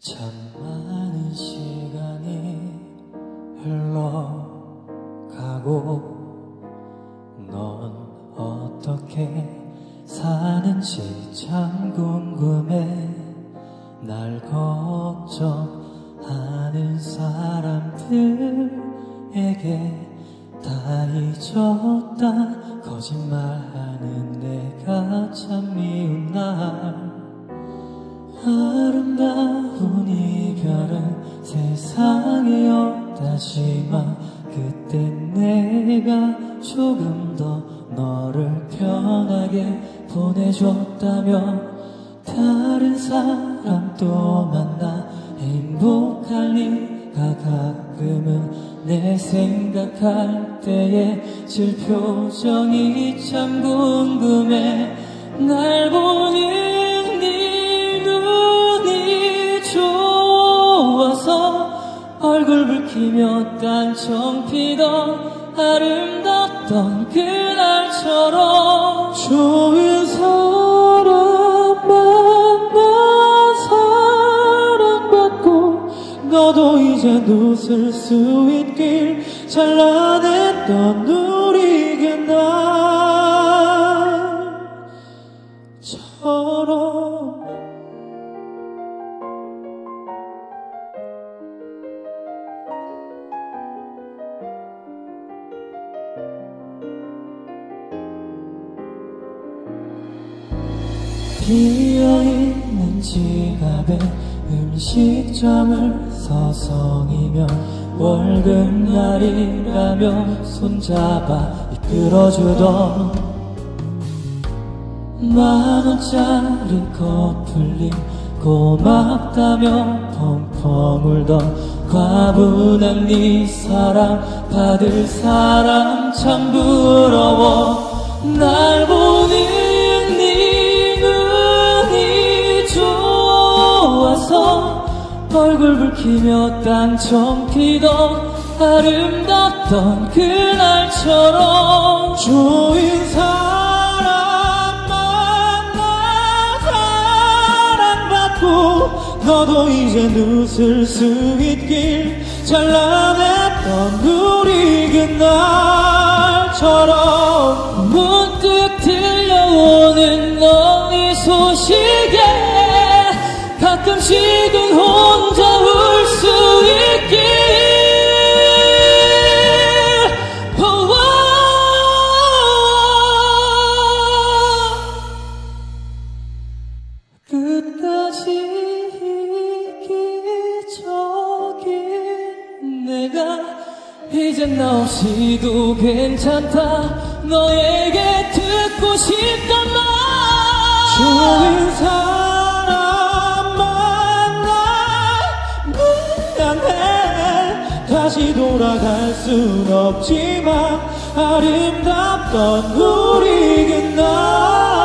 참 많은 시간이 흘러가고 넌 어떻게 사는지 참 궁금해. 날 걱정하는 사람들에게 다 잊었다. 거짓말하는 내가 참 미운 날 조금 더 너를 편하게 보내줬다면 다른 사람 또 만나 행복할 리가 가끔은 내 생각할 때의 질 표정이 참 궁금해. 날 보는 네 눈이 좋아서 얼굴 붉히며 딴청 피던 아름답던 그날처럼 좋은 사람 만나 사랑받고 너도 이제 웃을 수 있길 찬란했던 우리 그날 비어있는 지갑에 음식점을 서성이며 월급날이라며 손잡아 이끌어주던 만원짜리 커플링 고맙다며 펑펑 울던 과분한 네 사랑 받을 사람 참 부러워. 날 좋아서 얼굴 붉히며 딴청 피던 아름답던 그날처럼 좋은 사람 만나 사랑받고 너도 이제 웃을 수 있길 찬란했던 우리 그날처럼 가끔씩은 혼자 울 수 있길 끝까지 이기적인 내가 이젠 나 없이도 괜찮다. 너에게 듣고 싶단 다시 돌아갈 순 없지만 아름답던 우리 그날